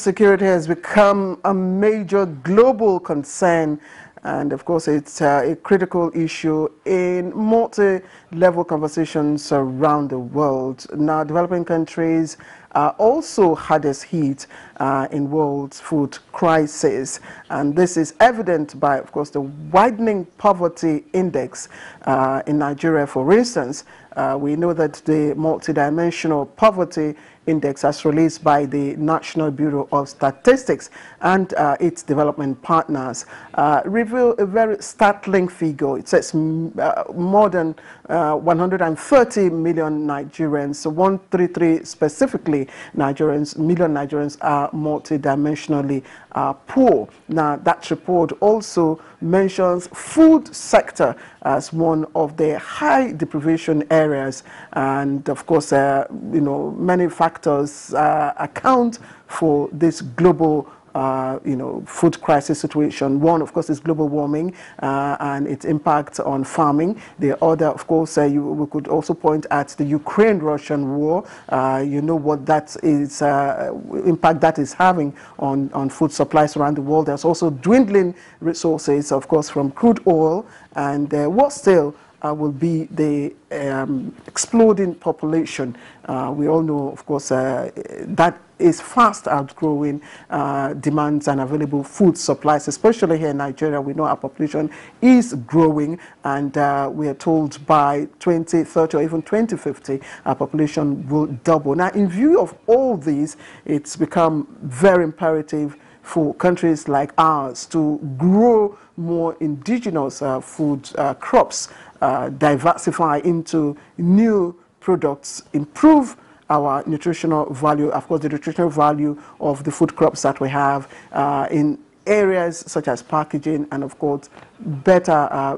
Security has become a major global concern and of course it's uh, a critical issue in multi-level conversations around the world. Now developing countries are also hardest hit uh, in world food crisis. And this is evident by, of course, the widening poverty index uh, in Nigeria, for instance. Uh, we know that the multidimensional poverty index as released by the National Bureau of Statistics and uh, its development partners uh, reveal a very startling figure. It says uh, more than uh, 130 million Nigerians, so 133 specifically Nigerians, million Nigerians are multidimensionally uh, poor. Now that report also mentions food sector as one of the high deprivation areas and of course uh, you know many factors uh, account for this global uh, you know, food crisis situation. One, of course, is global warming uh, and its impact on farming. The other, of course, uh, you, we could also point at the Ukraine-Russian war. Uh, you know what that is, uh, impact that is having on, on food supplies around the world. There's also dwindling resources, of course, from crude oil and uh, what still uh, will be the um, exploding population. Uh, we all know, of course, uh, that is fast outgrowing uh, demands and available food supplies, especially here in Nigeria. We know our population is growing, and uh, we are told by 2030 or even 2050, our population will double. Now, in view of all these, it's become very imperative for countries like ours to grow more indigenous uh, food uh, crops, uh, diversify into new products, improve our nutritional value, of course, the nutritional value of the food crops that we have uh, in areas such as packaging and, of course, better uh,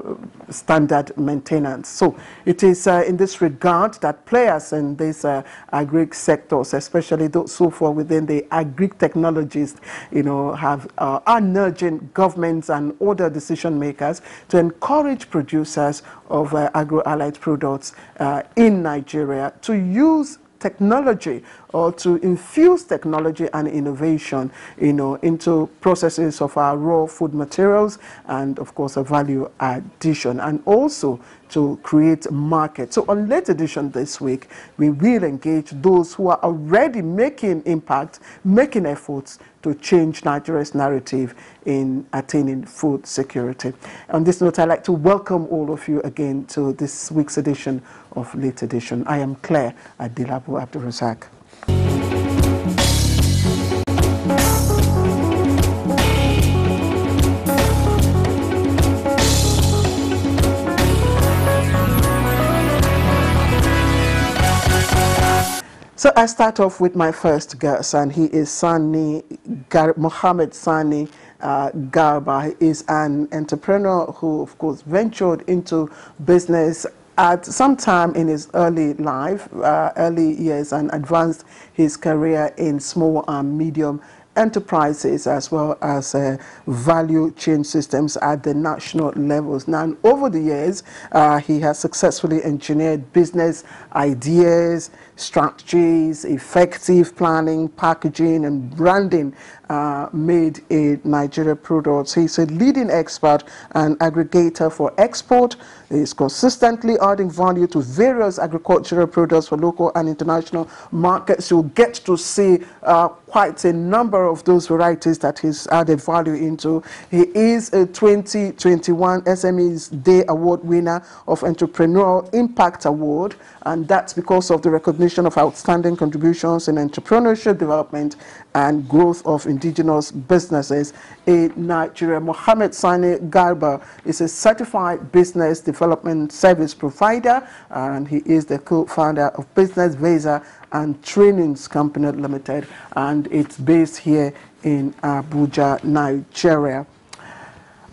standard maintenance. So it is uh, in this regard that players in these uh, agri sectors, especially those who fall within the agri technologies, you know, have uh, are nudging governments and other decision makers to encourage producers of uh, agro-allied products uh, in Nigeria to use technology or to infuse technology and innovation, you know, into processes of our raw food materials and, of course, a value addition, and also to create market. So on late edition this week, we will engage those who are already making impact, making efforts to change Nigeria's narrative in attaining food security. On this note, I'd like to welcome all of you again to this week's edition of Late Edition. I am Claire Adilabu Abdulrazak. So I start off with my first guest, and he is Sani Gar Mohammed Sani uh, Garba. He is an entrepreneur who, of course, ventured into business at some time in his early life, uh, early years, and advanced his career in small and medium enterprises as well as uh, value chain systems at the national levels. Now, over the years, uh, he has successfully engineered business ideas, strategies, effective planning, packaging, and branding uh, made in Nigeria products. He's a leading expert and aggregator for export. He's consistently adding value to various agricultural products for local and international markets. You'll get to see uh, quite a number of those varieties that he's added value into. He is a 2021 SMEs Day Award winner of Entrepreneurial Impact Award, and that's because of the recognition of outstanding contributions in entrepreneurship development and growth of indigenous businesses in Nigeria. Mohammed Sani Garba is a certified business development service provider and he is the co-founder of Business Visa and Trainings Company Limited and it's based here in Abuja, Nigeria.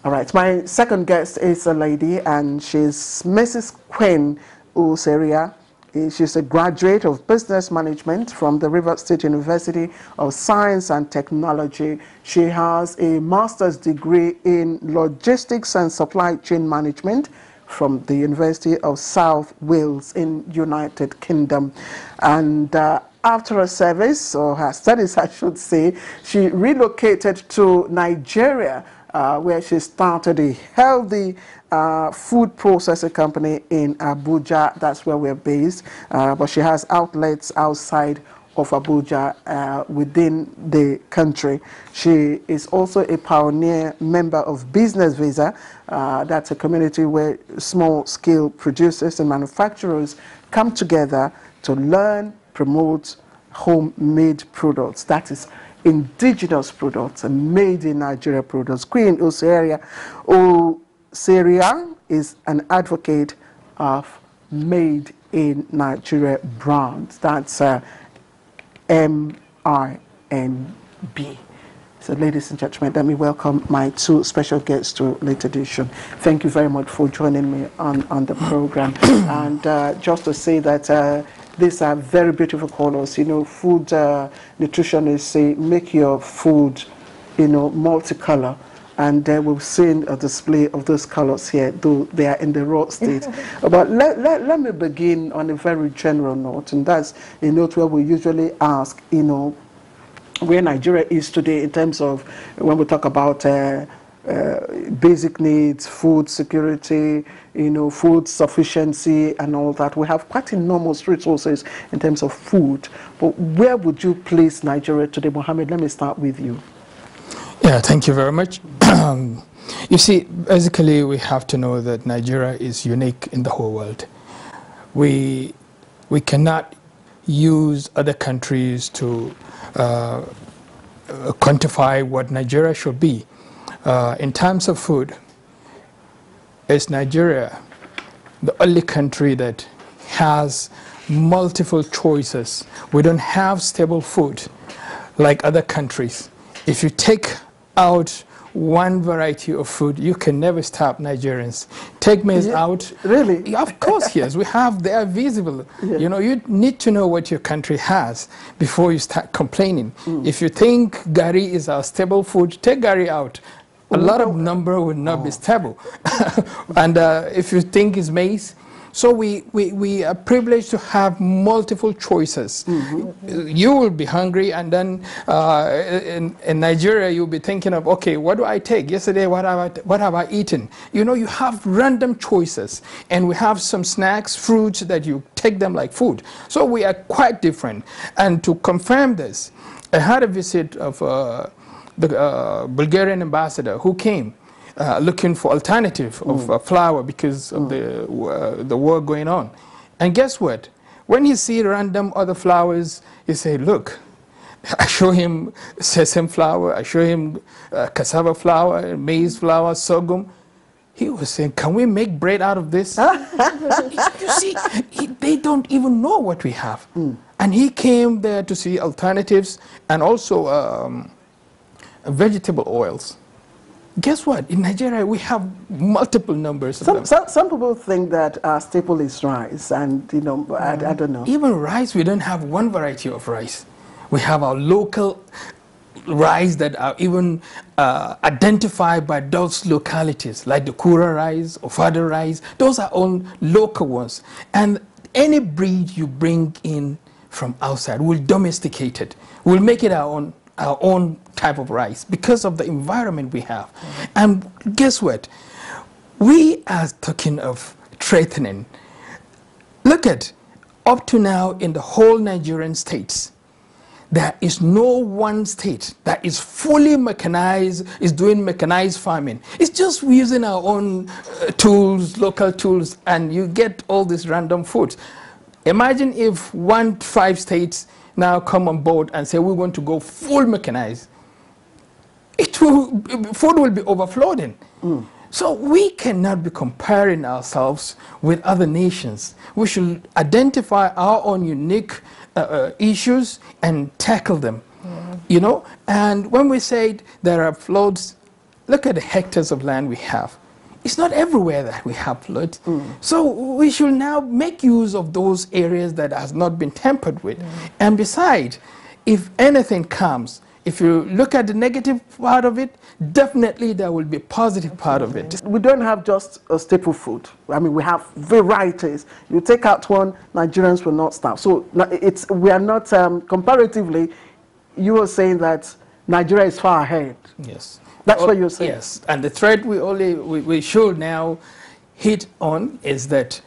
All right, my second guest is a lady and she's Mrs. Queen Useria. Eh, she's a graduate of business management from the River State University of Science and Technology. She has a master's degree in logistics and supply chain management from the University of South Wales in United Kingdom. And uh, after her service, or her studies, I should say, she relocated to Nigeria, uh, where she started a healthy uh, food processing company in Abuja. That's where we're based. Uh, but she has outlets outside of Abuja uh, within the country. She is also a pioneer member of Business Visa. Uh, that's a community where small-scale producers and manufacturers come together to learn, promote homemade products. That is indigenous products and made in Nigeria products. Queen Useria Useria is an advocate of made in Nigeria brands. That's uh, M-I-N-B. So ladies and gentlemen, let me welcome my two special guests to Late Edition. Thank you very much for joining me on, on the program. and uh, just to say that uh, these are very beautiful colors. You know, food uh, nutritionists say make your food, you know, multicolor and uh, we've seen a display of those colors here, though they are in the raw state. but let, let, let me begin on a very general note, and that's a note where we usually ask, you know, where Nigeria is today in terms of when we talk about uh, uh, basic needs, food security, you know, food sufficiency and all that. We have quite enormous resources in terms of food. But where would you place Nigeria today? Mohammed, let me start with you. Yeah, thank you very much. you see, basically, we have to know that Nigeria is unique in the whole world. We, we cannot use other countries to uh, quantify what Nigeria should be. Uh, in terms of food, is Nigeria the only country that has multiple choices. We don't have stable food like other countries. If you take out one variety of food, you can never stop Nigerians. Take maize yeah, out. Really? Of course, yes. We have, they are visible. Yeah. You know, you need to know what your country has before you start complaining. Mm. If you think gari is our stable food, take gari out. A lot of number will not oh. be stable. and uh, if you think it's maize, so we, we, we are privileged to have multiple choices. Mm -hmm. You will be hungry and then uh, in, in, Nigeria you'll be thinking of, okay, what do I take? Yesterday, what have, I, what have I eaten? You know, you have random choices and we have some snacks, fruits that you take them like food. So we are quite different. And to confirm this, I had a visit of uh, the uh, Bulgarian ambassador who came uh, looking for alternative of mm. uh, flour because of mm. the, uh, the war going on. And guess what? When he see random other flowers, he say, look, I show him sesame flour, I show him uh, cassava flour, maize flour, sorghum. He was saying, can we make bread out of this? you see, he, they don't even know what we have. Mm. And he came there to see alternatives and also um, vegetable oils guess what? In Nigeria, we have multiple numbers. Some, some, some, people think that our staple is rice, and you know, I, I, don't know. Even rice, we don't have one variety of rice. We have our local rice that are even uh, identified by those localities, like the Kura rice Ofada rice. Those are all local ones. And any breed you bring in from outside, we'll domesticate it. We'll make it our own our own type of rice because of the environment we have. And guess what? We are talking of threatening. Look at, up to now in the whole Nigerian states, there is no one state that is fully mechanized, is doing mechanized farming. It's just using our own uh, tools, local tools, and you get all these random foods. Imagine if one, five states now come on board and say we want to go full mechanized, it will, food will be overflowing. Mm. So we cannot be comparing ourselves with other nations. We should identify our own unique uh, uh, issues and tackle them. Mm. You know, and when we say there are floods, look at the hectares of land we have. It's not everywhere that we have floods. Mm. So we should now make use of those areas that has not been tampered with. Mm. And besides, if anything comes, if you look at the negative part of it, definitely there will be a positive part of it. We don't have just a staple food. I mean, we have varieties. You take out one, Nigerians will not starve. So it's, we are not, um, comparatively, you were saying that Nigeria is far ahead. Yes. That's what oh, you're saying. Yes. And the thread we only, we, we should now hit on is that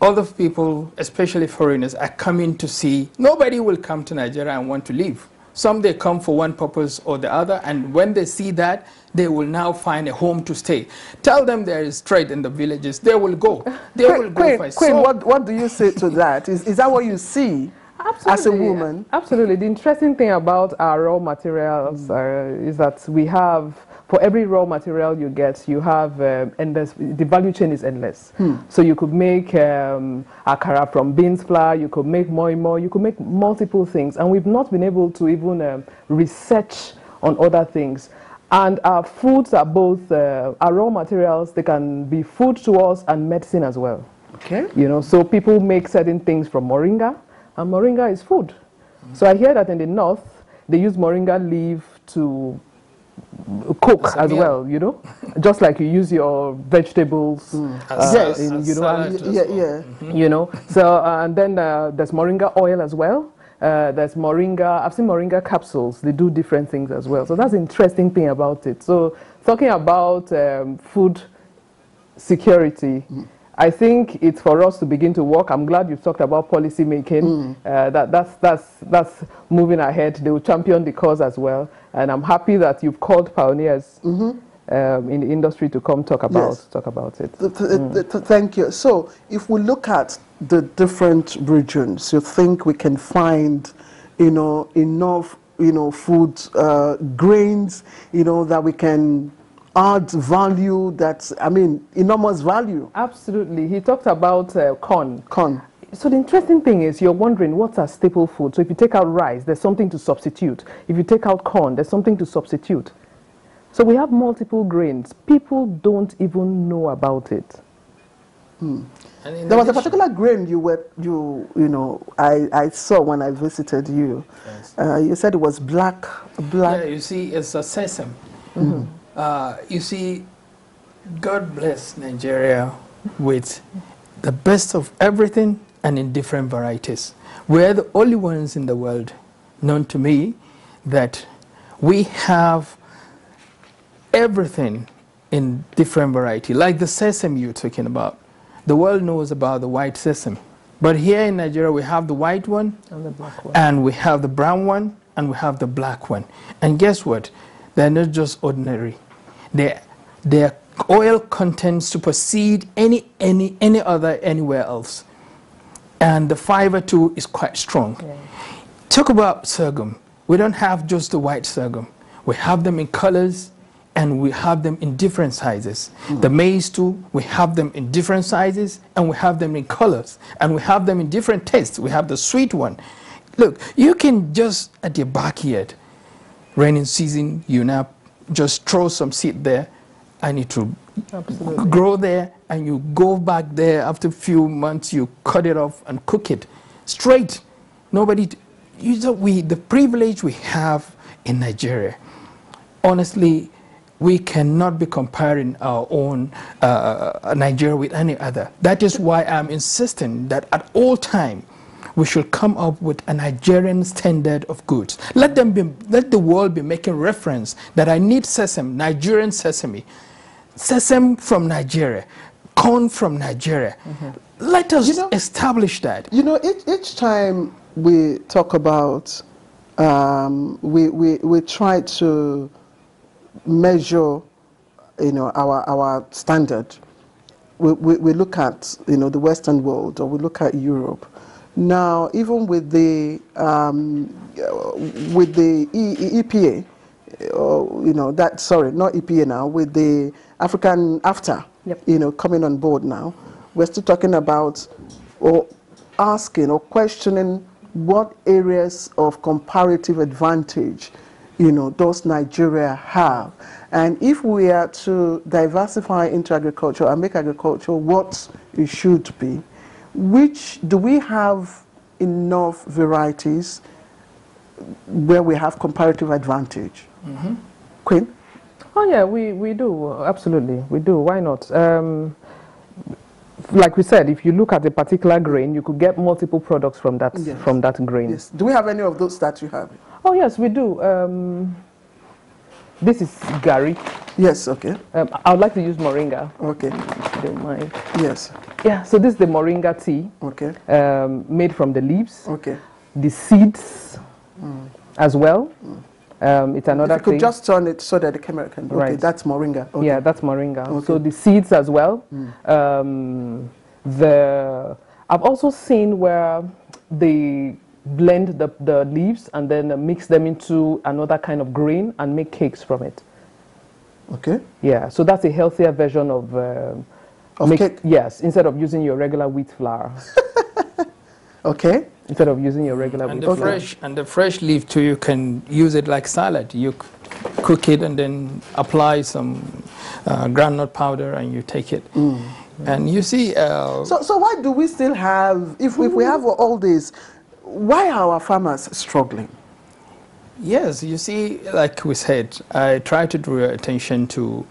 other people, especially foreigners, are coming to see. Nobody will come to Nigeria and want to leave. Some they come for one purpose or the other, and when they see that, they will now find a home to stay. Tell them there is trade in the villages, they will go. They Queen, will go Queen. Queen so, what, what do you say to that? Is, is that what you see? Absolutely. as a woman. Absolutely. The interesting thing about our raw materials mm. uh, is that we have for every raw material you get, you have um, endless, the value chain is endless. Hmm. So you could make um, akara from beans flour, you could make moi moi, you could make multiple things. And we've not been able to even um, research on other things. And our foods are both, uh, our raw materials, they can be food to us and medicine as well. Okay. You know, so people make certain things from moringa, and moringa is food. Mm. So I hear that in the north, they use moringa leaf to cook as meal. well, you know, just like you use your vegetables. Mm. Uh, yes, in, you know, yeah, yeah. Mm -hmm. you know. So uh, and then uh, there's moringa oil as well. Uh, there's moringa. I've seen moringa capsules. They do different things as well. So that's the interesting thing about it. So talking about um, food security. Mm. I think it's for us to begin to work. I'm glad you've talked about policy making. Mm. Uh, that, that's, that's, that's moving ahead. They will champion the cause as well. And I'm happy that you've called pioneers mm -hmm. um, in the industry to come talk about, yes. talk about it. The, the, mm. the, thank you. So if we look at the different regions, you think we can find you know, enough you know, food, uh, grains, you know, that we can add value that's, I mean, enormous value. Absolutely. He talked about uh, corn. Corn. So the interesting thing is you're wondering what's a staple food. So if you take out rice, there's something to substitute. If you take out corn, there's something to substitute. So we have multiple grains. People don't even know about it. Hmm. There was a particular grain you were, you, you know, I, I saw when I visited you. Yes. Uh, you said it was black, black. Yeah, you see, it's a sesame. Mm -hmm. Uh, you see, God bless Nigeria with the best of everything and in different varieties. We're the only ones in the world, known to me, that we have everything in different variety, like the sesame you're talking about. The world knows about the white sesame. But here in Nigeria, we have the white one, and, the black one. and we have the brown one, and we have the black one. And guess what? They're not just ordinary their, their oil content supersede any, any, any other anywhere else. And the fiber too is quite strong. Yeah. Talk about sorghum. We don't have just the white sorghum. We have them in colors and we have them in different sizes. Mm. The maize too, we have them in different sizes and we have them in colors and we have them in different tastes. We have the sweet one. Look, you can just at your backyard, raining season, you now just throw some seed there and it will Absolutely. grow there and you go back there. After a few months you cut it off and cook it straight. Nobody you know we the privilege we have in Nigeria honestly we cannot be comparing our own uh, Nigeria with any other. That is why I'm insisting that at all time we should come up with a Nigerian standard of goods. Let them be, let the world be making reference that I need sesame, Nigerian sesame, sesame from Nigeria, corn from Nigeria. Mm -hmm. Let us you know, establish that. You know, each, each time we talk about, um, we, we, we try to measure, you know, our, our standard. We, we, we look at, you know, the Western world or we look at Europe now, even with the um, with the e EPA, uh, you know that sorry, not EPA now, with the African AFTA, yep. you know, coming on board now, we're still talking about or asking or questioning what areas of comparative advantage, you know, does Nigeria have? And if we are to diversify into agriculture and make agriculture what it should be, which do we have enough varieties where we have comparative advantage. Mm-hmm. Queen? Oh yeah, we, we do, absolutely, we do, why not? Um, like we said, if you look at a particular grain, you could get multiple products from that, Yes. from that grain. Yes. Do we have any of those that you have? Oh yes, we do. Um, this is gari. Yes, okay. Um, I would like to use moringa, Okay. if you don't mind. Yes. Yeah, so this is the moringa tea Okay. um, made from the leaves, Okay. the seeds as well. Um, it's If another you could thing. just turn it so that the camera can. Okay, Right. that's moringa. Okay. Yeah, that's moringa. So Okay. Hmm. the seeds as well. Um, the I've also seen where they blend the, the leaves and then uh, mix them into another kind of grain and make cakes from it. Okay. Yeah, so that's a healthier version of. Um, Of cake? Yes, instead of using your regular wheat flour. Okay. instead of using your regular And wheat the flour. fresh and the fresh leaf too, you can use it like salad. You c- cook it and then apply some uh, groundnut powder and you take it. And you see, uh, So, so why do we still have, if, if we have all this, why are our farmers struggling? yes, you see, like we said, I try to draw your attention to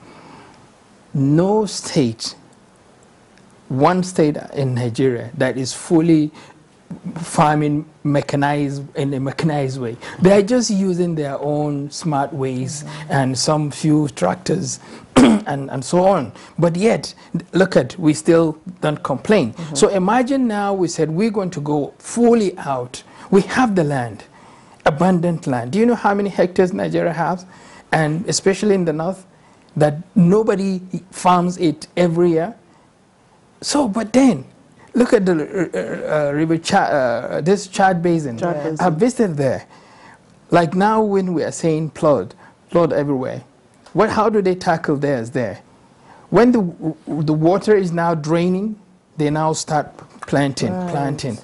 no state, one state in Nigeria that is fully farming mechanized in a mechanized way. They are just using their own smart ways and some few tractors and, and so on. But yet, look at, we still don't complain. Mm-hmm. So imagine now we said we're going to go fully out. We have the land, abundant land. Do you know how many hectares Nigeria has? And especially in the north, that nobody farms it every year. So, but then, look at the uh, uh, river, Chad, uh, this Chad Basin. Chad Basin. I visited there. Like now, when we are saying flood, flood everywhere. What? How do they tackle theirs there? When the the water is now draining, they now start planting, planting,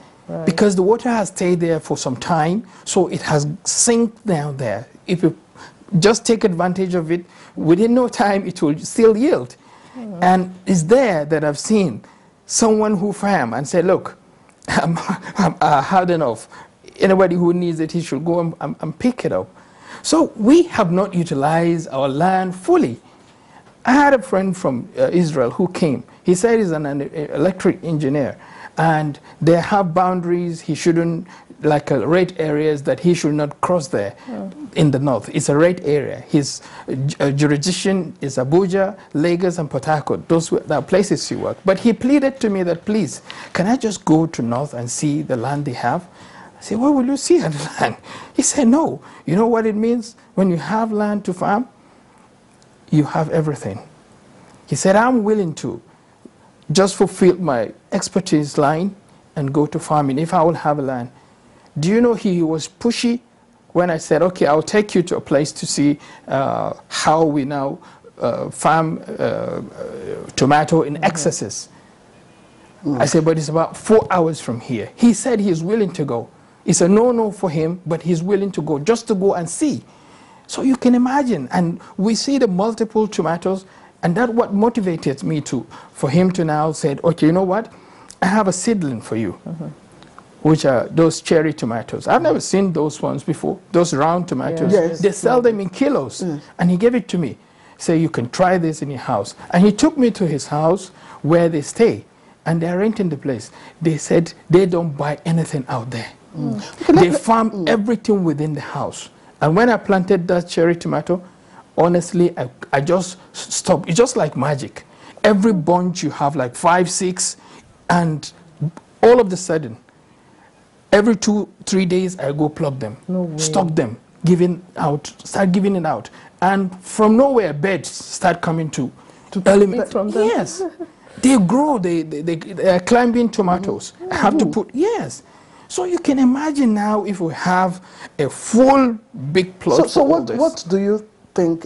because the water has stayed there for some time, so it has sink down there. If you just take advantage of it, within no time it will still yield. And it's there that I've seen someone who farm and say, look, I'm, I'm, I had enough. Anybody who needs it, he should go and, and, and pick it up. So we have not utilized our land fully. I had a friend from uh, Israel who came. He said he's an, an electric engineer, and they have boundaries. He shouldn't, like uh, red areas that he should not cross there in the north. It's a red area. His uh, jurisdiction is Abuja, Lagos, and Port Harcourt. Those were the places he worked. But he pleaded to me that, please, can I just go to north and see the land they have? I said, what will you see the land? He said, no. You know what it means when you have land to farm? you have everything. He said, I'm willing to just fulfill my expertise line and go to farming if I will have a land. Do you know he was pushy when I said, okay, I'll take you to a place to see uh, how we now uh, farm uh, uh, tomato in excesses. I said, but it's about four hours from here. He said he's willing to go. It's a no-no for him, but he's willing to go just to go and see. So you can imagine, and we see the multiple tomatoes, and that what motivated me to, for him to now say, okay, you know what, I have a seedling for you, which are those cherry tomatoes. I've never mm. seen those ones before, those round tomatoes. Yes. They sell them in kilos, mm. and he gave it to me. Say, you can try this in your house. And he took me to his house where they stay, and they're renting the place. They said they don't buy anything out there. Mm. They farm everything within the house. And when I planted that cherry tomato, honestly, I, I just stopped. It's just like magic. Every bunch you have like five, six, and all of the sudden, every two, three days, I go plug them, No way. stock them, giving out, start giving it out. And from nowhere, birds start coming to, to eat from them. Yes. they grow, they, they, they, they are climbing tomatoes. I have to put, yes. So you can imagine now if we have a full big plot So, so for all what, this. what do you think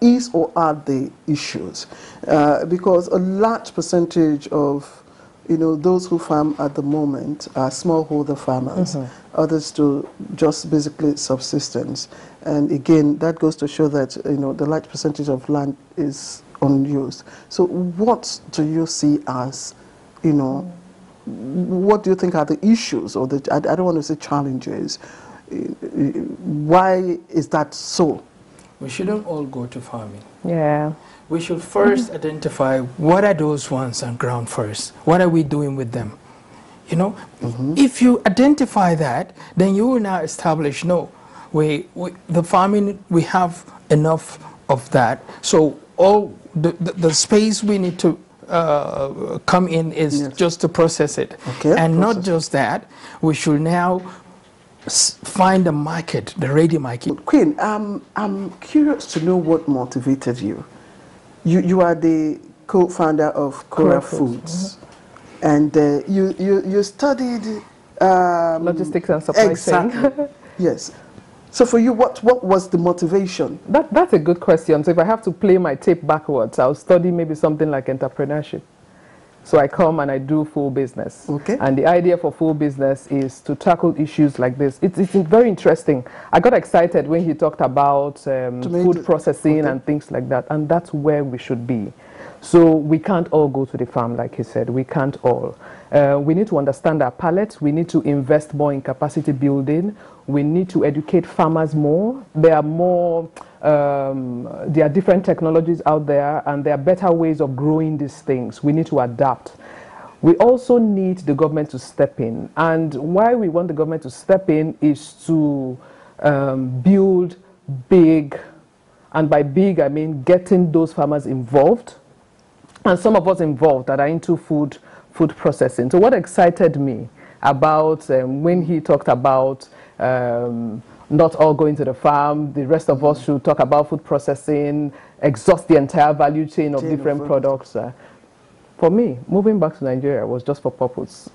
is or are the issues? Uh, because a large percentage of you know, those who farm at the moment are smallholder farmers. Mm-hmm. Others do just basically subsistence. And again, that goes to show that you know the large percentage of land is unused. So, what do you see as, you know, what do you think are the issues or the I, I don't want to say challenges why is that so? We shouldn't all go to farming. Yeah. We should 1st identify what are those ones on ground first. What are we doing with them? You know, mm-hmm. if you identify that, then you will now establish no, we, we, the farming we have enough of that. So all the, the, the space we need to uh, come in is yes. just to process it. Okay, and process. not just that, we should now find a market, the ready market. Queen, um, I'm curious to know what motivated you. You, you are the co-founder of Kora, Foods, mm -hmm. and uh, you, you, you studied... Um, Logistics and supply exactly. chain. yes. So for you, what, what was the motivation? That, that's a good question. So if I have to play my tape backwards, I'll study maybe something like entrepreneurship. So I come and I do full business. Okay. And the idea for full business is to tackle issues like this. It's, it's very interesting. I got excited when he talked about um, food processing okay. and things like that. And that's where we should be. So we can't all go to the farm, like he said. We can't all. Uh, we need to understand our palette. We need to invest more in capacity building. We need to educate farmers more. There are more, um, there are different technologies out there and there are better ways of growing these things. We need to adapt. We also need the government to step in. And why we want the government to step in is to um, build big, and by big I mean getting those farmers involved, and some of us involved that are into food, food processing. So what excited me about um, when he talked about um, not all going to the farm. The rest of us should talk about food processing, exhaust the entire value chain of chain different of products. Uh, for me, moving back to Nigeria was just for purpose.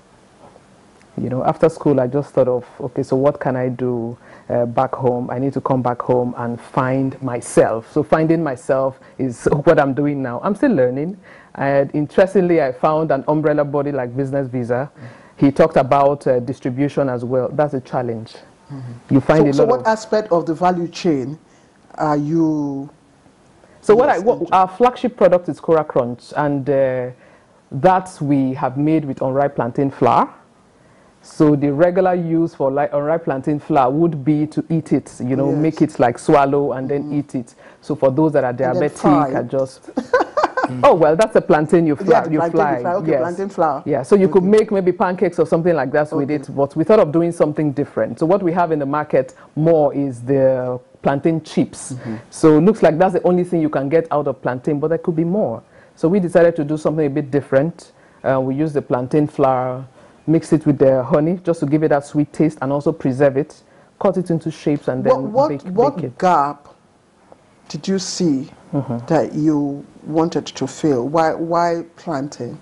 You know, after school, I just thought of, okay, so what can I do uh, back home? I need to come back home and find myself. So finding myself is what I'm doing now. I'm still learning. And interestingly, I found an umbrella body like Business Visa. Mm. He talked about uh, distribution as well. That's a challenge. You find so, a lot. So, what aspect of the value chain are you? So, what I what, our flagship product is Kora Crunch, and uh, that we have made with unripe plantain flour. So the regular use for like unripe plantain flour would be to eat it, you know, yes. make it like swallow and then mm. eat it. So for those that are diabetic, I just. Oh well, that's a plantain you fly. Yeah, you fly. fly. Okay, yes. plantain flour. Yeah, so you could make maybe pancakes or something like that okay. with it. But we thought of doing something different. So what we have in the market more is the plantain chips. Mm -hmm. So looks like that's the only thing you can get out of plantain, but there could be more. So we decided to do something a bit different. Uh, we use the plantain flour, mix it with the honey just to give it that sweet taste and also preserve it. Cut it into shapes and then what, what, bake, what bake it. gap did you see mm -hmm. that you wanted to fill? Why, why plantain?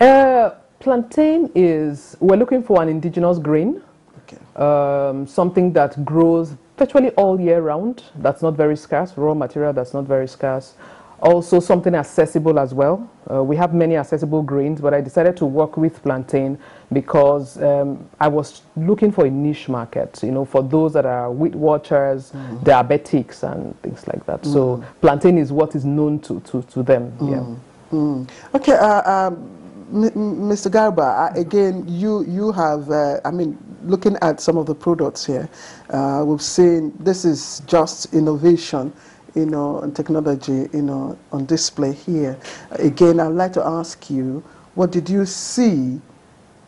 Uh, plantain is, we're looking for an indigenous grain, okay. um, something that grows virtually all year round, that's not very scarce, raw material that's not very scarce. Also something accessible as well. Uh, we have many accessible grains, but I decided to work with plantain because um, I was looking for a niche market, you know, for those that are wheat watchers, mm. diabetics, and things like that. Mm. So plantain is what is known to, to, to them. Mm. Yeah. Mm. Okay, uh, um, Mr. Garba, uh, again, you, you have, uh, I mean, looking at some of the products here, uh, we've seen this is just innovation you know, and technology, you know, on display here. Again, I'd like to ask you, what did you see?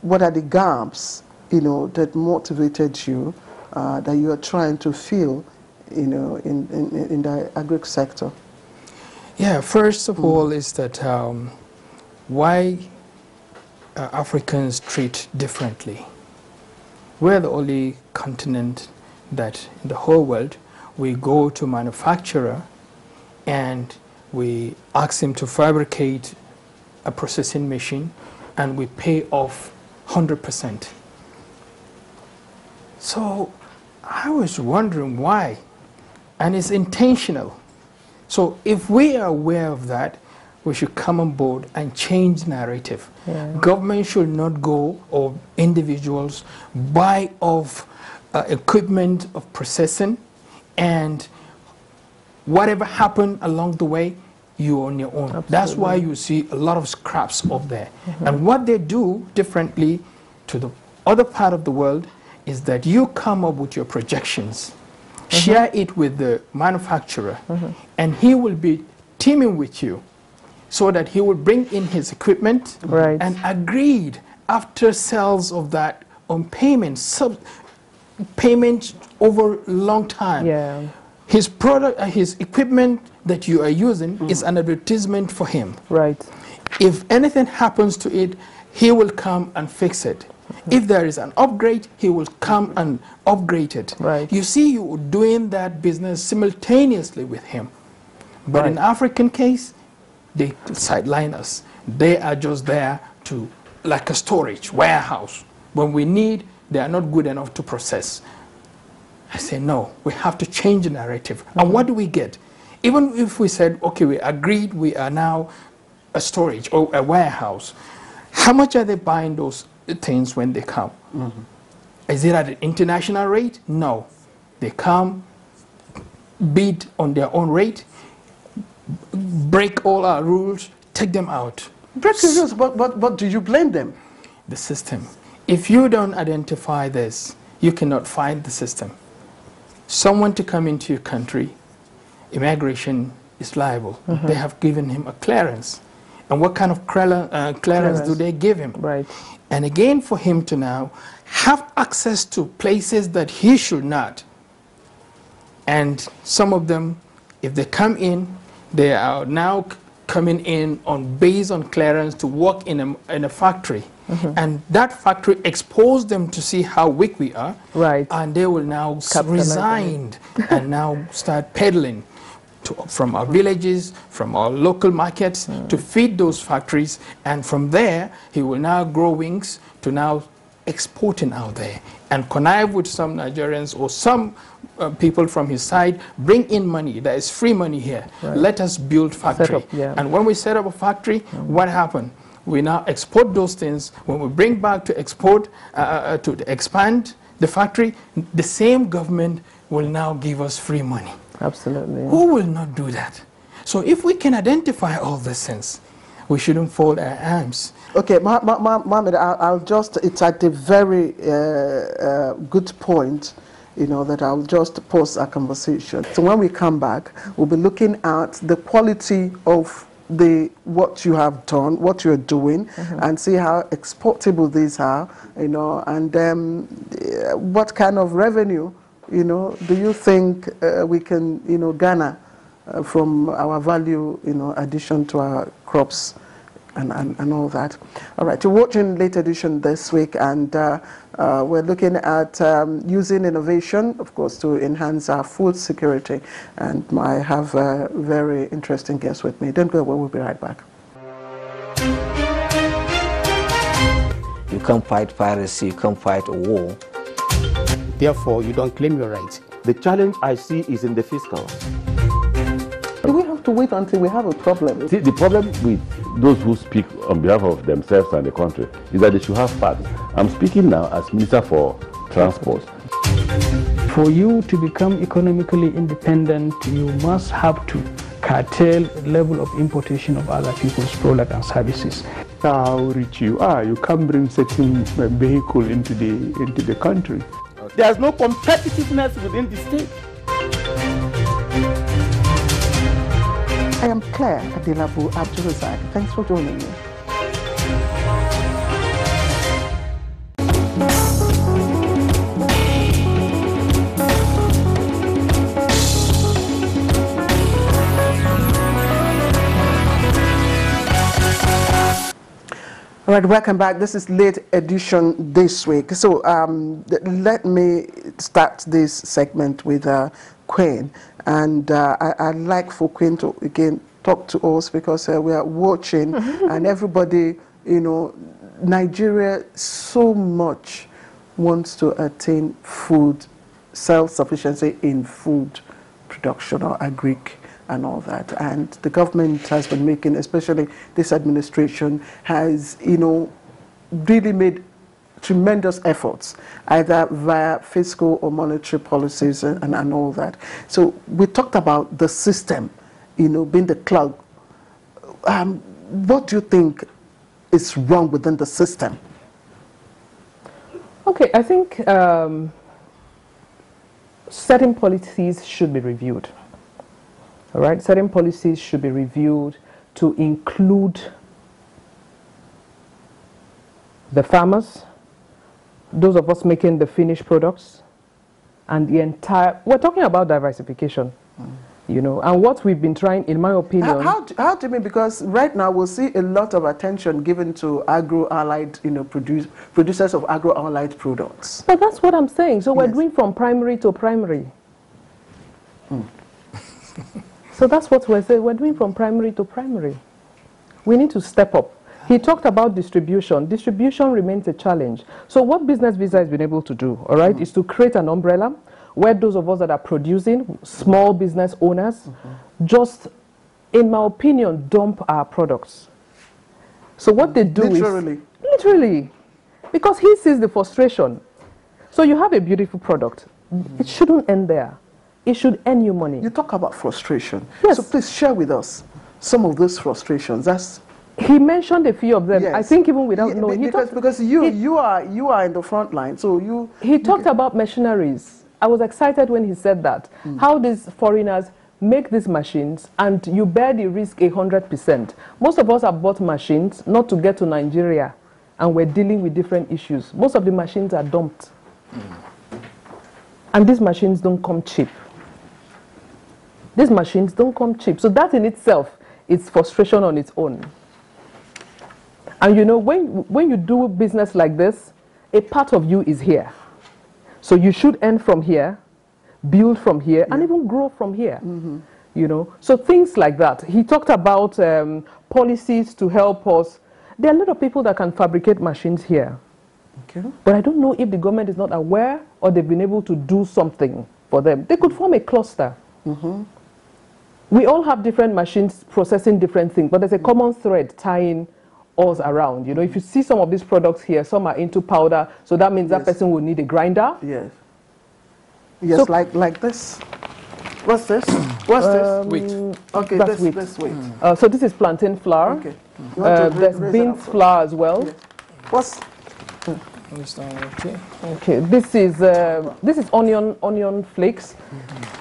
What are the gaps, you know, that motivated you, uh, that you are trying to fill, you know, in, in, in the agri sector? Yeah, first of mm. all is that um, why uh, Africans treat differently. We're the only continent that in the whole world we go to manufacturer and we ask him to fabricate a processing machine and we pay off 100%. So I was wondering why. And it's intentional. So if we are aware of that, we should come on board and change narrative. Yeah. Government should not go or individuals buy off uh, equipment of processing and whatever happened along the way, you're on your own. Absolutely. That's why you see a lot of scraps up there. Mm -hmm. And what they do differently to the other part of the world is that you come up with your projections, share it with the manufacturer, and he will be teaming with you so that he will bring in his equipment Right. and agreed after sales of that on payment, sub payment over long time. Yeah. His product, uh, his equipment that you are using is an advertisement for him. Right. If anything happens to it, he will come and fix it. If there is an upgrade, he will come and upgrade it. Right. You see, you're doing that business simultaneously with him. But in African case, they sideline us. They are just there to, like a storage warehouse. When we need, they are not good enough to process. I say, no, we have to change the narrative. And what do we get? Even if we said, okay, we agreed we are now a storage or a warehouse, how much are they buying those things when they come? Mm-hmm. Is it at an international rate? No. They come, bid on their own rate, break all our rules, take them out. Break the rules, but, but, but do you blame them? The system. If you don't identify this, you cannot fight the system. Someone to come into your country, immigration is liable. They have given him a clearance. And what kind of clearance, uh, clearance do they give him? Right. And again, for him to now have access to places that he should not. And some of them, if they come in, they are now coming in on based on clearance to work in a, in a factory. And that factory exposed them to see how weak we are. Right. And they will now resign and now start peddling to, from our villages, from our local markets to feed those factories. And from there, he will now grow wings to now exporting out there and connive with some Nigerians or some uh, people from his side, bring in money. There is free money here. Let us build factory. up, yeah. And when we set up a factory, what happened? We now export those things. When we bring back to export, uh, uh, to expand the factory, the same government will now give us free money. Absolutely. Who will not do that? So if we can identify all these things, we shouldn't fold our arms. Okay, Ma- Ma- Ma- Mohammed, I'll, I'll just, it's at a very uh, uh, good point, you know, that I'll just pause our conversation. So when we come back, we'll be looking at the quality of the what you have done, what you're doing, and see how exportable these are, you know, and um, what kind of revenue, you know, do you think uh, we can, you know, garner uh, from our value, you know, addition to our crops and, and, and all that. All right, you're watching Late Edition this week, and uh, uh, we're looking at um, using innovation, of course, to enhance our food security. And I have a very interesting guest with me. Don't go away, we'll be right back. You can't fight piracy, you can't fight a war. Therefore, you don't claim your rights. The challenge I see is in the fiscal. Do we have to wait until we have a problem? See, the problem with those who speak on behalf of themselves and the country is that they should have facts. I'm speaking now as Minister for Transport. For you to become economically independent, you must have to curtail level of importation of other people's products and services. How rich you are, you can't bring certain uh, vehicle into the into the country. There's no competitiveness within the state. Claire Adilabu Abdulrazak. Thanks for joining me. All right, welcome back. This is late edition this week. So um, let me start this segment with uh, and uh, I, I'd like for Queen to again talk to us because uh, we are watching, and everybody, you know, Nigeria so much wants to attain food self-sufficiency in food production or agri and all that. And the government has been making, especially this administration, has, you know, really made tremendous efforts, either via fiscal or monetary policies and, and, and all that. So we talked about the system, you know, being the clog. Um, what do you think is wrong within the system? Okay, I think um, certain policies should be reviewed. All right, certain policies should be reviewed to include the farmers, those of us making the finished products, and the entire. We're talking about diversification, you know, and what we've been trying, in my opinion. How, how, do, how do you mean? Because right now we'll see a lot of attention given to agro-allied, you know, produce, producers of agro-allied products. But that's what I'm saying. So we're doing from primary to primary. so that's what we're saying. We're doing from primary to primary. We need to step up. He talked about distribution. Distribution remains a challenge. So what Business Visa has been able to do, all right, mm. is to create an umbrella where those of us that are producing, small business owners, mm-hmm. just, in my opinion, dump our products. So what they do Literally. is literally because he sees the frustration. So you have a beautiful product. Mm-hmm. It shouldn't end there. It should earn you money. You talk about frustration. Yes. So please share with us some of those frustrations. That's He mentioned a few of them. Yes. I think even without knowing, because, talked, because you he- you are you are in the front line. So you he talked about machineries. I was excited when he said that. Hmm. How these foreigners make these machines and you bear the risk 100%. Most of us have bought machines not to get to Nigeria and we're dealing with different issues. Most of the machines are dumped. Hmm. And these machines don't come cheap. These machines don't come cheap. So that in itself is frustration on its own. And you know, when, when you do business like this, a part of you is here. So you should end from here, build from here, and even grow from here. You know, so things like that. He talked about um, policies to help us. There are a lot of people that can fabricate machines here, okay. but I don't know if the government is not aware or they've been able to do something for them. They could form a cluster. We all have different machines processing different things, but there's a common thread tying us around. You know, if you see some of these products here, some are into powder, so that means that Yes. person will need a grinder. Yes. Yes, So- like like this. What's this? What's this? Wheat. Okay, that's this wheat. this wait. Uh, so this is plantain flour. Okay. You want Uh, there's beans up flour as well. Yes. What's Understand, okay. Okay, this is uh, this is onion onion flakes.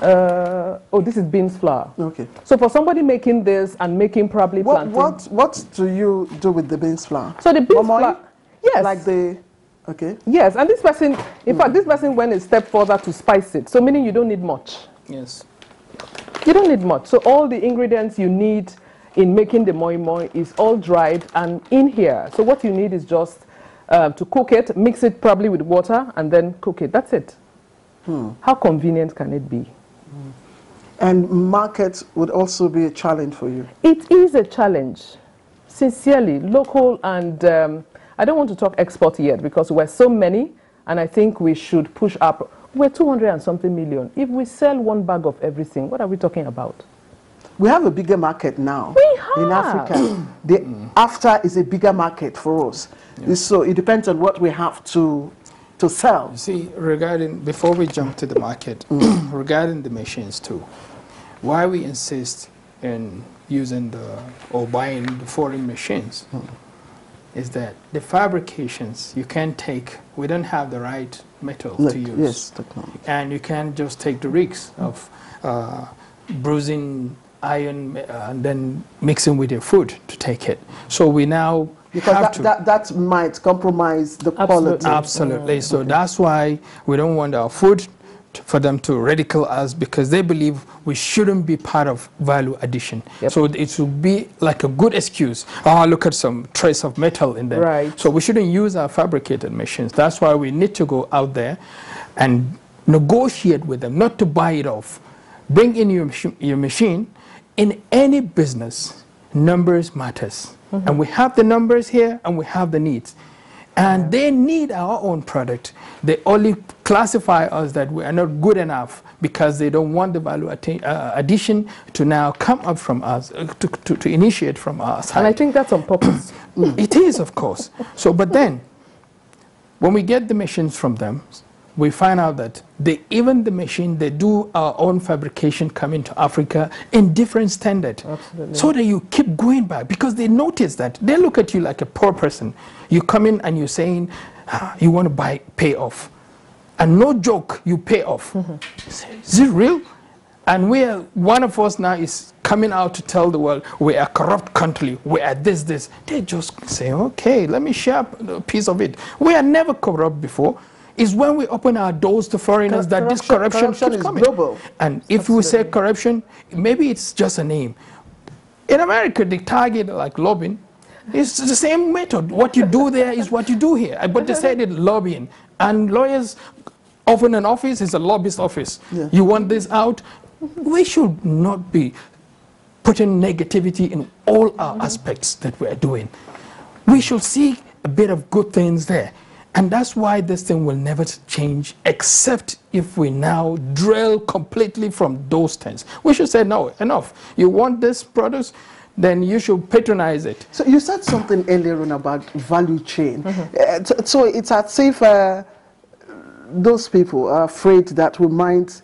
Uh, oh, this is beans flour. okay? So for somebody making this and making probably What plantain. what what do you do with the beans flour? So the beans Moi moi? flour. Yes. Like the okay. Yes, and this person, in fact, this person went a step further to spice it. So meaning you don't need much. Yes. You don't need much. So all the ingredients you need in making the moi moi is all dried and in here. So what you need is just um, to cook it, mix it probably with water, and then cook it. That's it. How convenient can it be? And market would also be a challenge for you. It is a challenge, sincerely, local and um, I don't want to talk export yet because we're so many, and I think we should push up. We're 200 and something million. If we sell one bag of everything, what are we talking about? We have a bigger market now in. Africa. the after is a bigger market for us. So it depends on what we have to to sell. You see, regarding, before we jump to the market, regarding the machines too, why we insist in using the, or buying the foreign machines is that the fabrications you can't take, we don't have the right metal Look, to use. yes, technology. And you can't just take the risks of uh, bruising iron uh, and then mixing with your food to take it. So we now Because that, to. that, that might compromise the Absolutely. quality. Absolutely. So that's why we don't want our food to, for them to ridicule us because they believe we shouldn't be part of value addition. Yep. So it will be like a good excuse. Oh, look at some trace of metal in there. Right. So we shouldn't use our fabricated machines. That's why we need to go out there and negotiate with them, not to buy it off. Bring in your, your machine. In any business, numbers matters. And we have the numbers here and we have the needs. And they need our own product. They only classify us that we are not good enough because they don't want the value atta- uh, addition to now come up from us, uh, to, to, to initiate from us. And I think that's on purpose. It is, of course. So, but then, when we get the machines from them, we find out that they, even the machine, they do our own fabrication come into Africa in different standard. Absolutely. So that you keep going back because they notice that. They look at you like a poor person. You come in and you're saying, ah, you want to buy, pay off. And no joke, you pay off. Say, Is it real? And we are, one of us now is coming out to tell the world we are a corrupt country, we are this, this. They just say, okay, let me share a piece of it. We are never corrupt before. It's when we open our doors to foreigners Cor- that this corruption- corruption, is coming. global. And if we say corruption, maybe it's just a name. In America, they target like lobbying. It's the same method. What you do there is what you do here. But they said it lobbying. And lawyers, often an office is a lobbyist office. Yeah. You want this out? We should not be putting negativity in all our aspects that we are doing. We should see a bit of good things there. And that's why this thing will never change except if we now drill completely from those things. We should say, no, enough. You want this product, then you should patronize it. So you said something earlier on about value chain. Mm-hmm. Uh, so- so it's as if uh, those people are afraid that we might,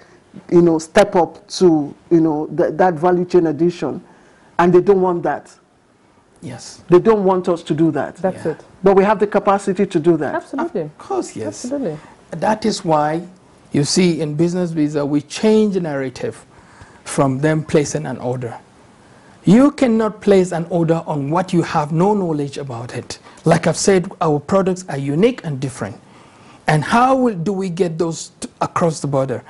you know, step up to, you know, th- that value chain addition, and they don't want that. Yes. They don't want us to do that. That's Yeah. it. But we have the capacity to do that. Absolutely. Of course, yes. Absolutely. That is why you see in business visa we change the narrative from them placing an order. You cannot place an order on what you have no knowledge about it. Like I've said, our products are unique and different. And how will, do we get those t- across the border?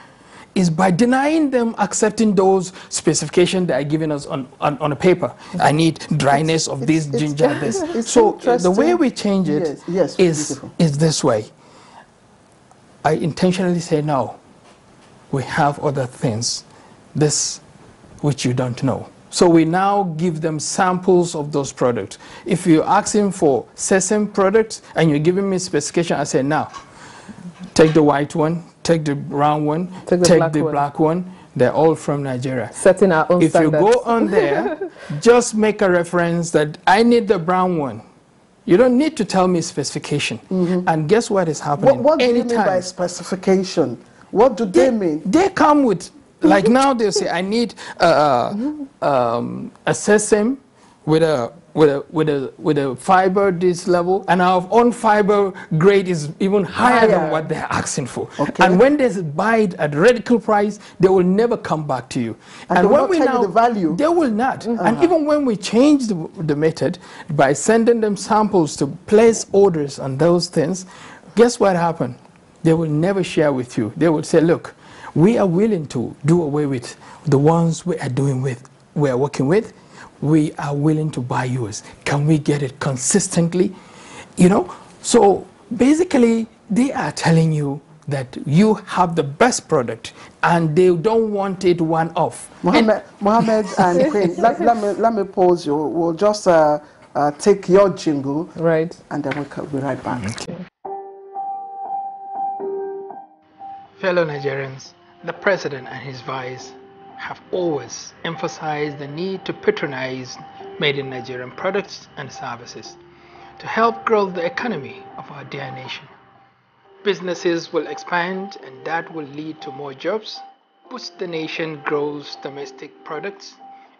Is by denying them accepting those specifications that are given us on, on, on a paper. I need dryness of this, it's- ginger, this. so the way we change it Yes, yes, is is this way. I intentionally say no. We have other things, this which you don't know. So we now give them samples of those products. If you're asking for sesame products and you're giving me specification, I say now, take the white one, take the brown one, Take the take black the one." black one. They're all from Nigeria. Setting our own If you go on there, just make a reference that I need the brown one. You don't need to tell me specification. And guess what is happening? What, what do you mean by specification? What do they mean? They come with, like now they say, I need uh, um, a sesame with a with a with a with a fiber this level, and our own fiber grade is even higher, than what they're asking for. Okay. And when they buy it at radical price, they will never come back to you. And will when not we now the value. they will not. Mm-hmm. And even when we change the, the method by sending them samples to place orders on those things, guess what happened? They will never share with you. They will say, look, we are willing to do away with the ones we are doing with, we are working with. We are willing to buy yours. Can we get it consistently? You know? So basically, they are telling you that you have the best product and they don't want it one off. Mohammed, Mohammed and Queen, let, let, me, let me pause you. We'll just uh, uh, take your jingle Right. and then we'll co- be right back. Fellow Nigerians, the President and his vice have always emphasized the need to patronize made in Nigerian products and services to help grow the economy of our dear nation. Businesses will expand and that will lead to more jobs, boost the nation grows domestic products,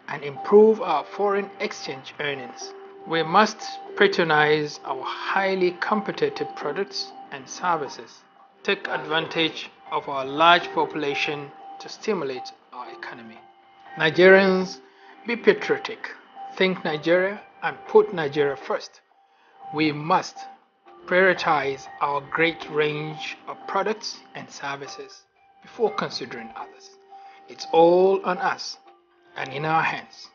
and improve our foreign exchange earnings. We must patronize our highly competitive products and services, take advantage of our large population to stimulate our economy. Nigerians, be patriotic, think Nigeria, and put Nigeria first. We must prioritize our great range of products and services before considering others. It's all on us and in our hands.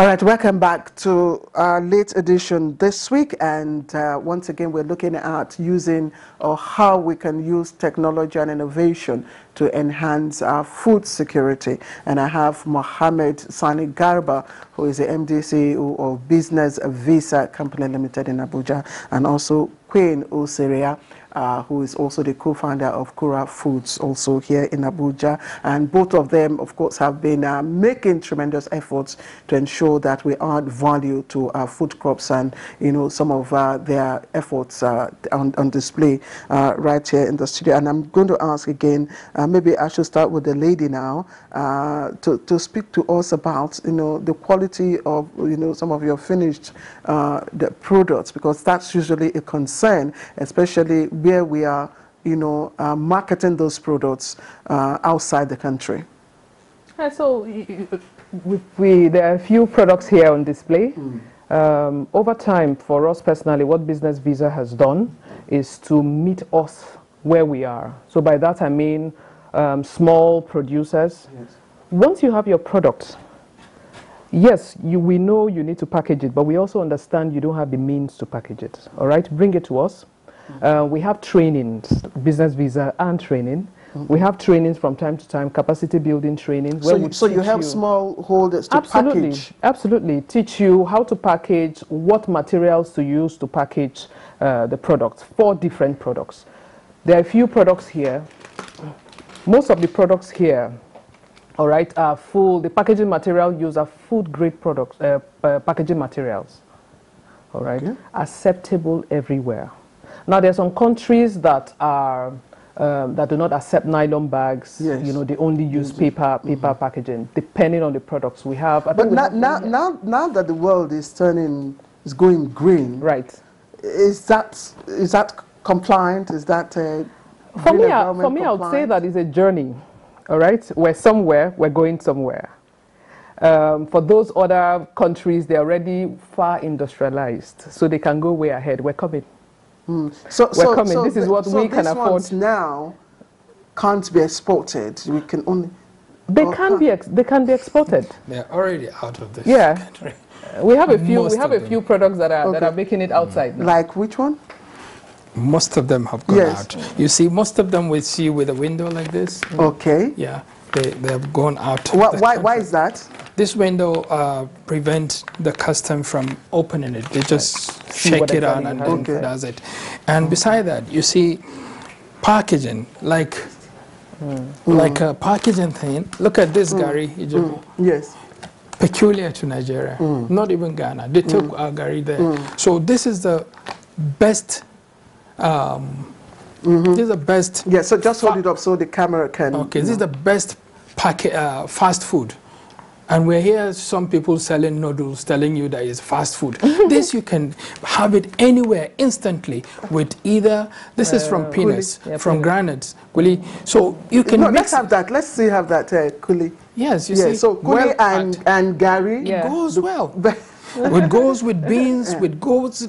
All right, welcome back to our late edition this week. And uh, once again, we're looking at using or how we can use technology and innovation to enhance our food security. And I have Mohammed Sani Garba, who is the MD CEO of Business Visa Company Limited in Abuja, and also Queen Oseria, uh, who is also the co-founder of Kura Foods, also here in Abuja. And both of them, of course, have been uh, making tremendous efforts to ensure that we add value to our food crops and, you know, some of uh, their efforts uh, on, on display uh, right here in the studio. And I'm going to ask again, uh, maybe I should start with the lady now, to, to speak to us about, you know, the quality of, you know, some of your finished products, because that's usually a concern, especially where we are, you know, uh, marketing those products uh, outside the country. Yeah, so we, we, there are a few products here on display. Um, over time, for us personally, what Business Visa has done is to meet us where we are. So by that I mean um, small producers. Once you have your product, yes, you, we know you need to package it, but we also understand you don't have the means to package it. All right, bring it to us. Uh, we have trainings, business visa and training. We have trainings from time to time, capacity building trainings. So you, so you help small holders to absolutely, package. absolutely. Teach you how to package, what materials to use to package uh, the products. Four different products. There are a few products here. Most of the products here, all right, are full. The packaging material used are food grade products, uh, uh, packaging materials. All right, acceptable everywhere. Now, there are some countries that are um, that do not accept nylon bags. Yes. You know, they only use paper paper packaging, depending on the products we have. I But now, now, now, now that the world is turning, is going green, right. is that is that compliant? Is that uh, For me, I, for me, I would say that is a journey. All right, we're somewhere, we're going somewhere. Um, for those other countries, they're already far industrialized, so they can go way ahead. We're coming. So, We're so, coming. so This is what so we can afford. ones now can't be exported. We can only. They can be ex- they can be exported. They're already out of this Yeah. country. Uh, We have a few Most we have of a them. few products that are that are making it outside. now. Like which one? Most of them have gone Yes. out. You see, most of them we see with a window like this. Okay. Yeah, they, they have gone out. Why, why, why is that? This window uh, prevents the custom from opening it. They just See shake it on and then. Okay. does it. And beside that, you see packaging, like hmm. like a packaging thing. Look at this, hmm. Gari. Ijebu. Hmm. Yes. peculiar to Nigeria, not even Ghana. They took our gari there. So this is the best. Um, This is the best. Yeah, so just hold it up so the camera can. Okay, this is the best packet, uh, fast food. And we're here, some people selling noodles, telling you that it's fast food. this you can have it anywhere instantly with either, this is from peanuts, yeah, from peanut. granules, Kuli. So you can No, mix let's have that. Let's see have that uh, Kuli. Yes, you Yeah, see. so Kuli well and, packed. and gari. Yeah. goes well. it goes with beans, with goats.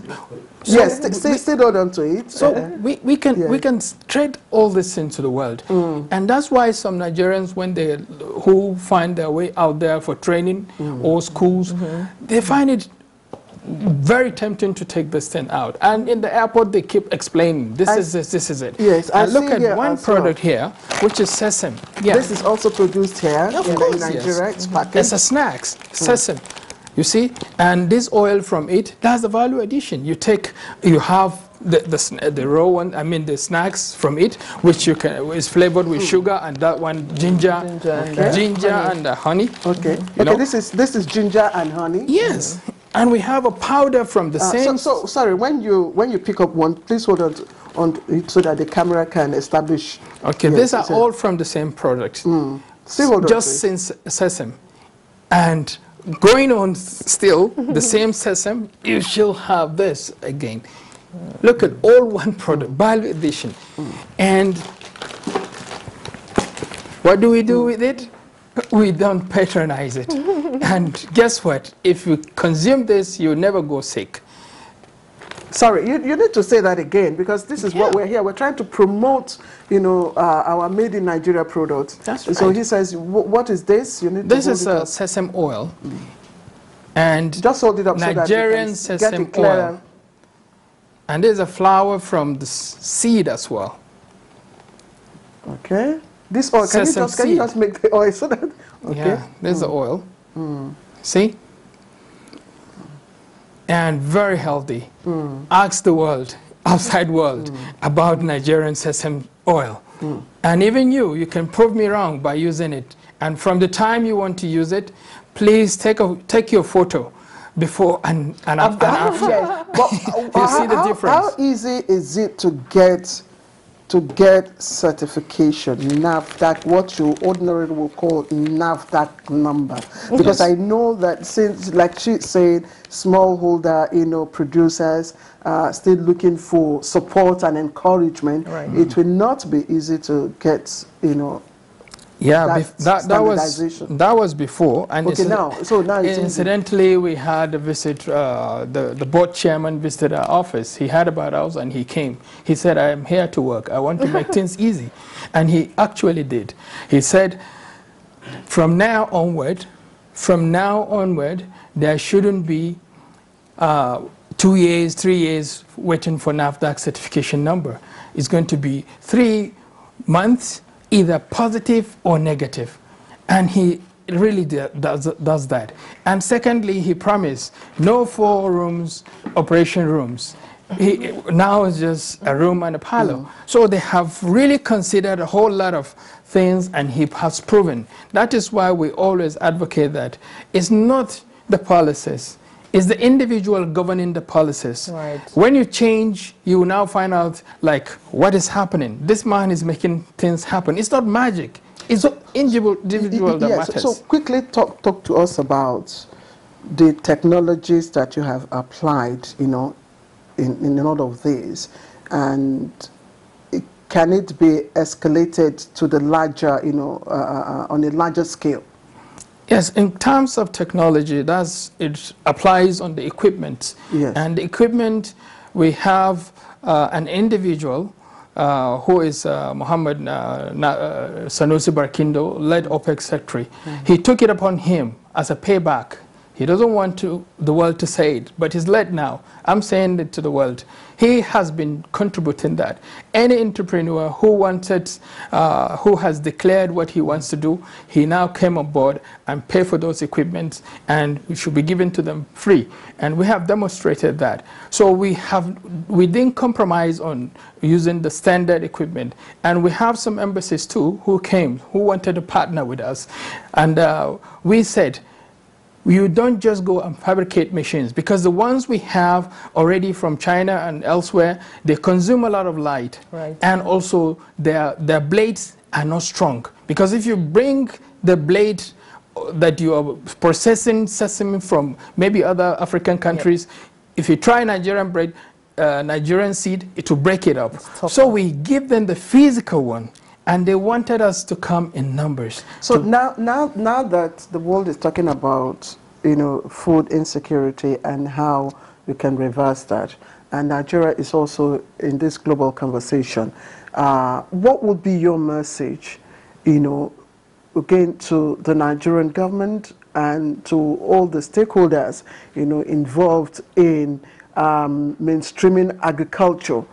So yes, st- stay, stay hold on to it. So Uh, we, we can yeah. we can trade all this into the world, mm. and that's why some Nigerians, when they who find their way out there for training mm. or schools, mm-hmm. they find it very tempting to take this thing out. And in the airport, they keep explaining, this I- is this, this is it. Yes, I and look at here one product here, which is sesame. Yeah, This is also produced here Of in, course, in yes. Nigeria. It's packaged. It's a snacks, mm. sesame. You see, and this oil from it, that's the value addition. You take, you have the the, the raw one. I mean the snacks from it, which you can is flavored with sugar, and that one ginger, Ginger and, okay. ginger and uh, honey. Okay. You okay. know? This is this is ginger and honey. Yes, and we have a powder from the Uh, same. so sorry. When you when you pick up one, please hold on on it so that the camera can establish. okay, Yes, these are all from the same product. Still hold on just since sesame, and going on still the same system, you shall have this again. Look at all one product, value addition, and what do we do with it? We don't patronize it, and guess what? If you consume this, you never go sick. Sorry, you, you need to say that again because this is what we're here. We're trying to promote, you know, uh, our made in Nigeria products. That's right. So he says, what is this? You need This is uh, sesame oil, and Just hold it up so that Nigerian you can sesame get it oil. and there's a flour from the seed as well. Okay. This oil, can you just can you just make the oil so that? Okay. Yeah, there's the oil. See? And very healthy. Hmm. Ask the world. outside world hmm. about Nigerian sesame oil. Hmm. And even you, you can prove me wrong by using it. And from the time you want to use it, please take, a, take your photo before and, and, af- and after. Yes, but You see the difference? How easy is it to get to get certification, NAFDAC, what you ordinarily will call NAFDAC number? Because I know that since, like she said, smallholder, you know, producers uh, still looking for support and encouragement. Right. It will not be easy to get, you know. Yeah, that that, that was that was before. And Okay, now, so now incidentally, we had a visit. Uh, the the board chairman visited our office. He heard about us and he came. He said, "I am here to work. I want to make things easy," and he actually did. He said, "From now onward, from now onward, there shouldn't be uh, two years, three years waiting for NAFDAC certification number. It's going to be three months, either positive or negative. And he really does, does that. And secondly, he promised no four rooms, operation rooms. He, now it's just a room and a parlor. Mm. So they have really considered a whole lot of things and he has proven. That is why we always advocate that it's not the policies, it's the individual governing the policies. Right. When you change, you now find out like what is happening. This man is making things happen. It's not magic. It's the individual, individual that Yes, matters. So quickly talk, talk to us about the technologies that you have applied, you know, in, in all of this, and it, can it be escalated to the larger, you know, uh, uh, on a larger scale? Yes, in terms of technology, that's it applies on the equipment. Yes. And the equipment, we have uh, an individual uh, who is uh, Muhammad uh, Na- uh, Sanusi Barkindo, led OPEC secretary. He took it upon him as a payback. He doesn't want to, the world to say it, but he's led now. I'm saying it to the world. He has been contributing that. Any entrepreneur who wanted, uh, who has declared what he wants to do, he now came on board and pay for those equipments and it should be given to them free. And we have demonstrated that. So we have, we didn't compromise on using the standard equipment. And we have some embassies too who came, who wanted to partner with us. And uh, we said, you don't just go and fabricate machines because the ones we have already from China and elsewhere, they consume a lot of light. Right. And also their, their blades are not strong. Because if you bring the blade uh, that you are processing sesame from maybe other African countries, if you try Nigerian bread, uh, Nigerian seed, it will break it up. So we give them the physical one. And they wanted us to come in numbers. So now, now, now that the world is talking about, you know, food insecurity and how we can reverse that, and Nigeria is also in this global conversation, uh, what would be your message, you know, again to the Nigerian government and to all the stakeholders, you know, involved in um, mainstreaming agriculture,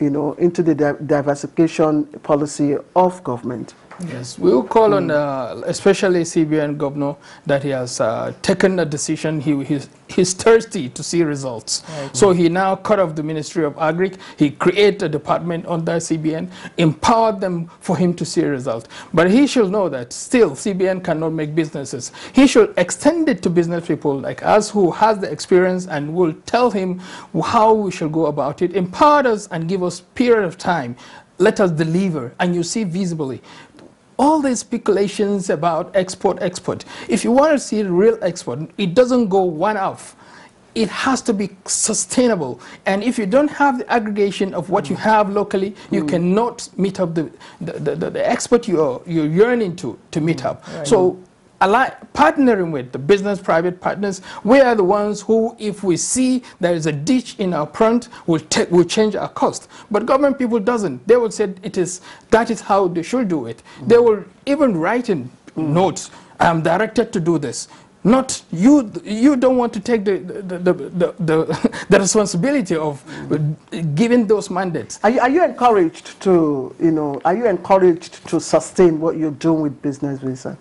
you know, into the di- diversification policy of government? Yes, we will call on uh, especially CBN governor that he has uh, taken a decision. He, he's, he's thirsty to see results. So he now cut off the Ministry of Agri. He created a department under CBN, empowered them for him to see a result. But he should know that still CBN cannot make businesses. He should extend it to business people like us who has the experience and will tell him how we should go about it. Empower us and give us period of time. Let us deliver, and you see visibly all these speculations about export, export. If you want to see real export, it doesn't go one off. It has to be sustainable. And if you don't have the aggregation of what you mm. have locally, you mm. cannot meet up the, the, the, the, export you're, you're yearning to, to meet mm. up. So partnering with the business private partners, we are the ones who, if we see there is a ditch in our front, will take will change our cost. But government people doesn't. They will say it is that is how they should do it. They mm. will even write in notes. I am directed to do this. Not you. You don't want to take the the, the, the, the, the responsibility of giving those mandates. Are you, are you encouraged to, you know, are you encouraged to sustain what you're doing with business visa?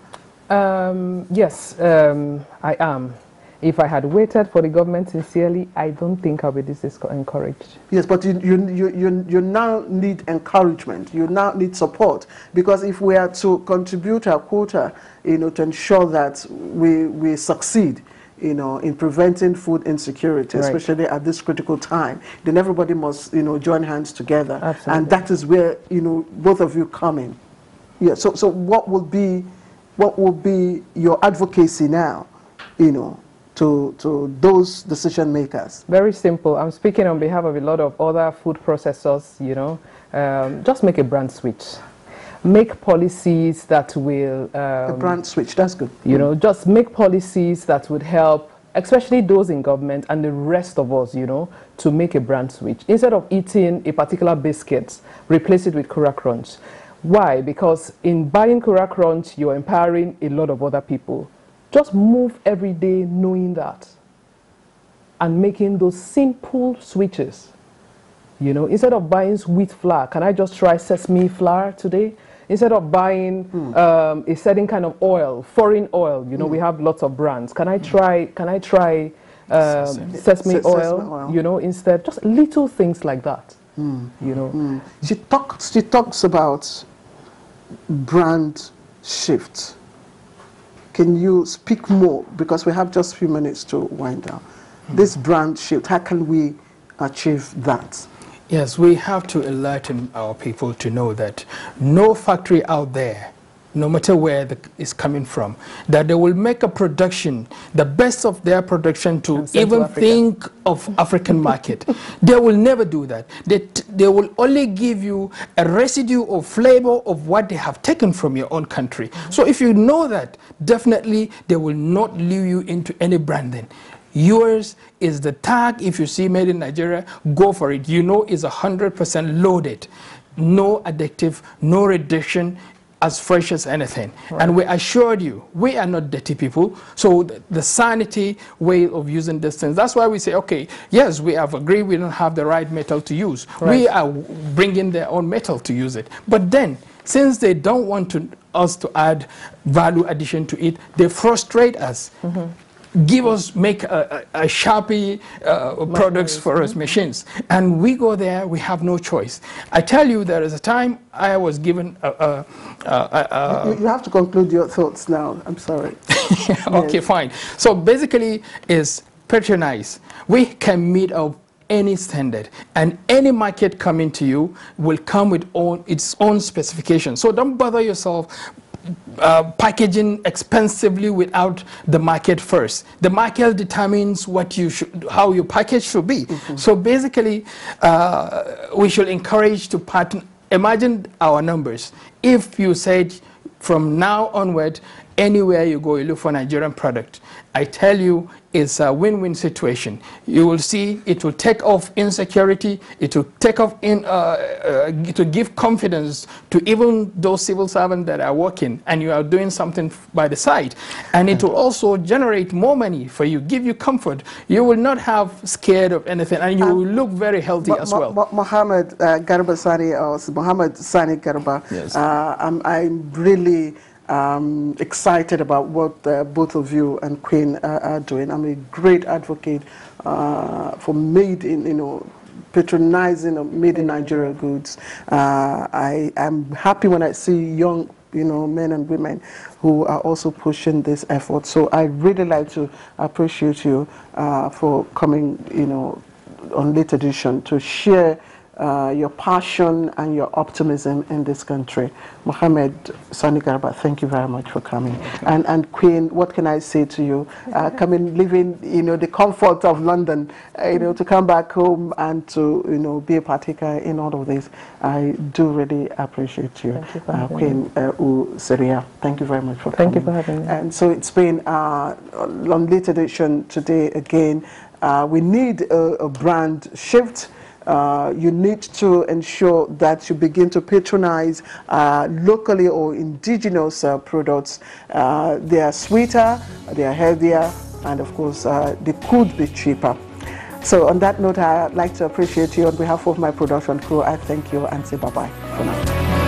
Um, yes, um, I am. If I had waited for the government sincerely, I don't think I'll be this encouraged. Yes, but you, you, you, you, now need encouragement. You now need support. Because if we are to contribute our quota, you know, to ensure that we, we succeed, you know, in preventing food insecurity, Right. especially at this critical time, then everybody must, you know, join hands together. Absolutely. And that is where, you know, both of you come in. Yeah, so, so what will be, what will be your advocacy now, you know, to, to those decision makers? Very simple. I'm speaking on behalf of a lot of other food processors, you know. Um, just make a brand switch. Make policies that will... Um, A brand switch, that's good. You know, just make policies that would help, especially those in government and the rest of us, you know, to make a brand switch. Instead of eating a particular biscuit, replace it with Kura Crunch. Why? Because in buying Kura Crunch, you're empowering a lot of other people. Just move every day knowing that and making those simple switches. You know, instead of buying wheat flour, can I just try sesame flour today? Instead of buying um, a certain kind of oil, foreign oil, you know, we have lots of brands. Can I try? Can I try um, Sesame. sesame, Se- oil, sesame oil. You know, instead, just little things like that. You know, She talks, she talks about brand shift. Can you speak more? Because we have just a few minutes to wind down. This hmm. brand shift, how can we achieve that? Yes, we have to enlighten our people to know that no factory out there, no matter where the, it's coming from, that they will make a production, the best of their production to even Africa. think of African market. they will never do that. They, t- they will only give you a residue of flavor of what they have taken from your own country. So if you know that, definitely they will not lure you into any branding. Yours is the tag. If you see made in Nigeria, go for it. You know it's 100% loaded. No addictive, no reduction, as fresh as anything. And we assured you, we are not dirty people. So the, the sanity way of using these things, that's why we say, okay, yes, we have agreed we don't have the right metal to use. We are bringing their own metal to use it. But then, since they don't want to, us to add value addition to it, they frustrate us. Mm-hmm. Give us, make a, a, a Sharpie uh, products for us, machines. And we go there, we have no choice. I tell you, there is a time I was given a, a, a, you, you have to conclude your thoughts now. I'm sorry. okay, Yes. fine. So basically, is patronize. We can meet up any standard, and any market coming to you will come with own, its own specifications. So don't bother yourself. Uh, packaging expensively without the market first. The market determines what you should, how your package should be. So basically, uh, we should encourage to partner. Imagine our numbers. If you said from now onward, anywhere you go, you look for Nigerian product. I tell you, it's a win-win situation. You will see it will take off insecurity. It will take off in uh, uh, to give confidence to even those civil servants that are working, and you are doing something by the side. And it will also generate more money for you, give you comfort. You will not have scared of anything, and you will look very healthy as well. Mo- Mohammed uh, Garba Sani, or s- Mohammed Sani Garba, Yes. uh, I'm, I'm really um, excited about what uh, both of you and Queen uh, are doing. I'm a great advocate uh, for made in, you know, patronizing of made in Nigeria goods. Uh, I am happy when I see young you know, men and women who are also pushing this effort. So I really like to appreciate you uh, for coming, you know, on late edition to share uh, your passion and your optimism in this country. Mohammed Sani Garba, thank you very much for coming. And, and Queen, what can I say to you? Uh, coming, living, you know, the comfort of London, uh, you know, to come back home and to, you know, be a partaker in all of this. I do really appreciate you. Thank you uh, Queen uh, U Seria, thank you very much for Thank you for having me. And so it's been uh, long late edition today again. Uh, we need a, a brand shift. Uh, you need to ensure that you begin to patronize uh, locally or indigenous uh, products. Uh, they are sweeter, they are healthier, and of course, uh, they could be cheaper. So on that note, I'd like to appreciate you on behalf of my production crew. I thank you and say bye-bye for now.